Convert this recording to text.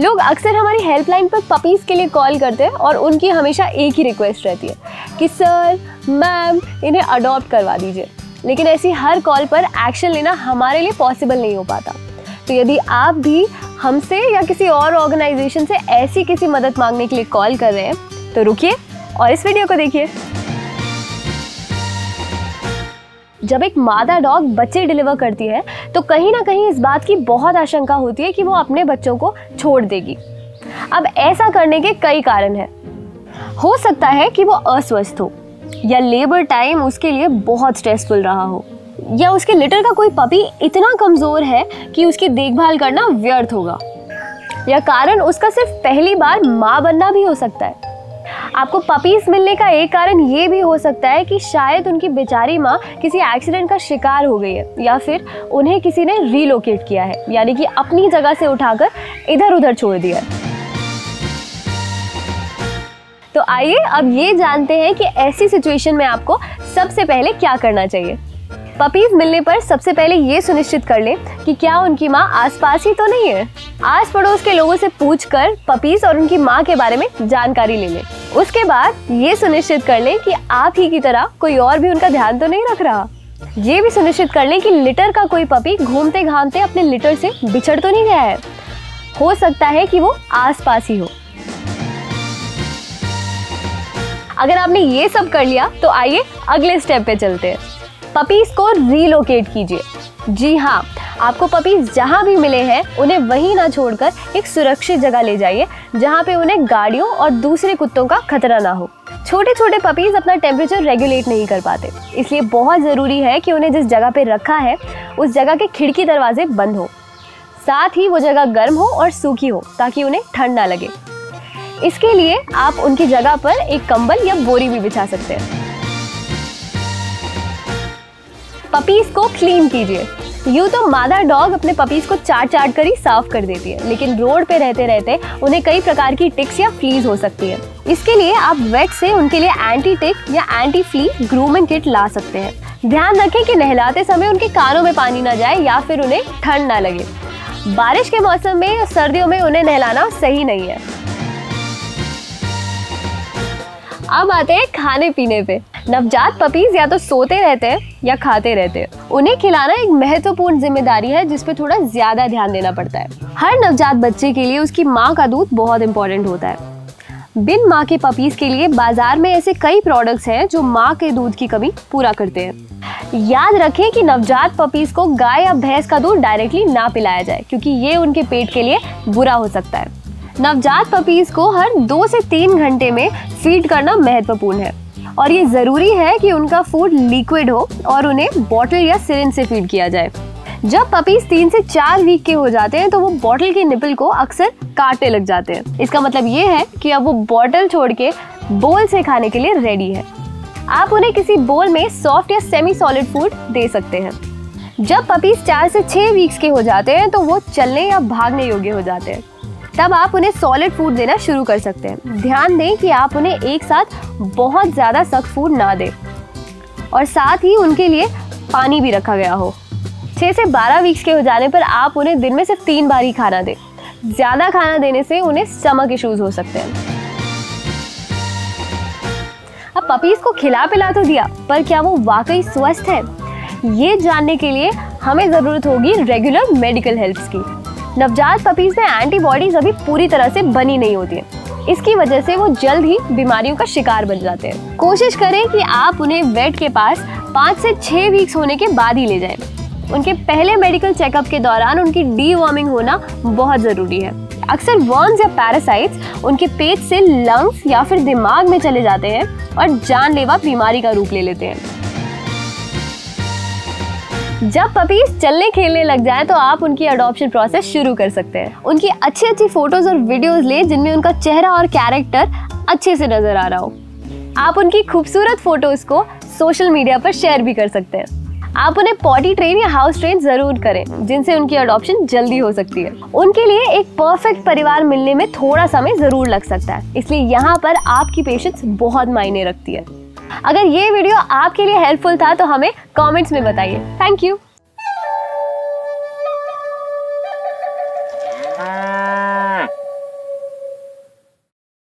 लोग अक्सर हमारी हेल्पलाइन पर पपीज़ के लिए कॉल करते हैं और उनकी हमेशा एक ही रिक्वेस्ट रहती है कि सर मैम इन्हें अडॉप्ट करवा दीजिए। लेकिन ऐसी हर कॉल पर एक्शन लेना हमारे लिए पॉसिबल नहीं हो पाता। तो यदि आप भी हमसे या किसी और ऑर्गेनाइजेशन से ऐसी किसी मदद मांगने के लिए कॉल कर रहे हैं तो रुकिए और इस वीडियो को देखिए। जब एक मादा डॉग बच्चे डिलीवर करती है तो कहीं ना कहीं इस बात की बहुत आशंका होती है कि वो अपने बच्चों को छोड़ देगी। अब ऐसा करने के कई कारण हैं। हो सकता है कि वो अस्वस्थ हो, या लेबर टाइम उसके लिए बहुत स्ट्रेसफुल रहा हो, या उसके लिटर का कोई पपी इतना कमज़ोर है कि उसकी देखभाल करना व्यर्थ होगा। या कारण उसका सिर्फ़ पहली बार माँ बनना भी हो सकता है। आपको पपीज मिलने का एक कारण ये भी हो सकता है कि शायद उनकी बेचारी माँ किसी एक्सीडेंट का शिकार हो गई है, या फिर उन्हें किसी ने रीलोकेट किया है, यानी कि अपनी जगह से उठाकर इधर उधर छोड़ दिया है। तो आइए अब ये जानते हैं कि ऐसी सिचुएशन में आपको सबसे पहले क्या करना चाहिए। पपीज मिलने पर सबसे पहले ये सुनिश्चित कर लें कि क्या उनकी माँ आसपास ही तो नहीं है। आस पड़ोस के लोगों से पूछकर पपीज और उनकी माँ के बारे में जानकारी ले लें। उसके बाद ये सुनिश्चित कर लें कि आप ही की तरह कोई और भी उनका ध्यान तो नहीं रख रहा। ये भी सुनिश्चित कर लें कि लिटर का कोई पपी घूमते घामते अपने लिटर से बिछड़ तो नहीं गया है। हो सकता है कि वो आसपास ही हो। अगर आपने ये सब कर लिया तो आइए अगले स्टेप पे चलते हैं। पपीज को रीलोकेट कीजिए। जी हाँ आपको पपीज जहाँ भी मिले हैं, उन्हें वहीं ना छोड़कर एक सुरक्षित जगह ले जाइए, जहाँ पे उन्हें गाड़ियों और दूसरे कुत्तों का खतरा ना हो। छोटे छोटे पपीज अपना टेम्परेचर रेगुलेट नहीं कर पाते। इसलिए बहुत ज़रूरी है कि उन्हें जिस जगह पर रखा है, उस जगह के खिड़की दरवाजे बंद हो। साथ ही वो जगह गर्म हो और सूखी हो, ताकि उन्हें ठंड ना लगे। इसके लिए आप उनकी जगह पर एक कंबल या बोरी भी बिछा सकते हैं। पपीज को क्लीन कीजिए। यूँ तो मादा डॉग अपने पपीज को चाट चाट कर ही साफ़ कर देती है। लेकिन रोड पे रहते रहते उन्हें कई प्रकार की टिक्स या फ्लीज हो सकती है। इसके लिए आप वेट से उनके लिए एंटी टिक या एंटी फ्ली ग्रूमिंग किट ला सकते हैं। ध्यान रखें कि नहलाते समय उनके कानों में पानी ना जाए या फिर उन्हें ठंड ना लगे। बारिश के मौसम में या सर्दियों में उन्हें नहलाना सही नहीं है। अब आते हैं खाने पीने पे। नवजात पपीज या तो सोते रहते हैं या खाते रहते हैं। उन्हें खिलाना एक महत्वपूर्ण ज़िम्मेदारी है जिसपे थोड़ा ज़्यादा ध्यान देना पड़ता है। हर नवजात बच्चे के लिए उसकी माँ का दूध बहुत इंपॉर्टेंट होता है। बिन माँ के पपीज के लिए बाज़ार में ऐसे कई प्रोडक्ट्स हैं, जो माँ के दूध की कमी पूरा करते हैं। याद रखें कि नवजात पपीज को गाय या भैंस का दूध डायरेक्टली ना पिलाया जाए, क्योंकि ये उनके पेट के लिए बुरा हो सकता है। नवजात पपीज को हर दो से तीन घंटे में फ़ीड करना महत्वपूर्ण है। और ये ज़रूरी है कि उनका फ़ूड लिक्विड हो और उन्हें बॉटल या सिरिंज से फ़ीड किया जाए। जब पपीज तीन से चार वीक के हो जाते हैं तो वो बॉटल के निपल को अक्सर काटने लग जाते हैं। इसका मतलब ये है कि अब वो बॉटल छोड़ के बोल से खाने के लिए रेडी है। आप उन्हें किसी बोल में सॉफ्ट या सेमी सॉलिड फ़ूड दे सकते हैं। जब पपीज चार से छह वीक्स के हो जाते हैं तो वो चलने या भागने योग्य हो जाते हैं। तब आप उन्हें सॉलिड फ़ूड देना शुरू कर सकते हैं। ध्यान दें कि आप उन्हें एक साथ बहुत ज़्यादा सख्त फ़ूड ना दें। और साथ ही उनके लिए पानी भी रखा गया हो। छः से बारह वीक्स के हो जाने पर आप उन्हें दिन में सिर्फ़ तीन बार ही खाना दें। ज़्यादा खाना देने से उन्हें स्टमक इश्यूज़ हो सकते हैं। अब पपीज को खिला पिला तो दिया, पर क्या वो वाकई स्वस्थ है? ये जानने के लिए हमें ज़रूरत होगी रेगुलर मेडिकल हेल्प की। नवजात पपीज में एंटीबॉडीज अभी पूरी तरह से बनी नहीं होती है। इसकी वजह से वो जल्द ही बीमारियों का शिकार बन जाते हैं। कोशिश करें कि आप उन्हें वेट के पास पाँच से छः वीक्स होने के बाद ही ले जाएँ। उनके पहले मेडिकल चेकअप के दौरान उनकी डी वॉर्मिंग होना बहुत ज़रूरी है। अक्सर वर्म्स या पैरासाइट्स उनके पेट से लंग्स या फिर दिमाग में चले जाते हैं और जानलेवा बीमारी का रूप ले लेते हैं। जब पपीज चलने खेलने लग जाए तो आप उनकी अडॉप्शन प्रोसेस शुरू कर सकते हैं। उनकी अच्छी अच्छी फ़ोटोज़ और वीडियोस ले जिनमें उनका चेहरा और कैरेक्टर अच्छे से नज़र आ रहा हो। आप उनकी खूबसूरत फ़ोटोज़ को सोशल मीडिया पर शेयर भी कर सकते हैं। आप उन्हें पॉटी ट्रेन या हाउस ट्रेन ज़रूर करें, जिनसे उनकी अडॉप्शन जल्दी हो सकती है। उनके लिए एक परफेक्ट परिवार मिलने में थोड़ा समय ज़रूर लग सकता है, इसलिए यहाँ पर आपकी पेशेंस बहुत मायने रखती है। अगर ये वीडियो आपके लिए हेल्पफुल था तो हमें कॉमेंट्स में बताइए। Thank you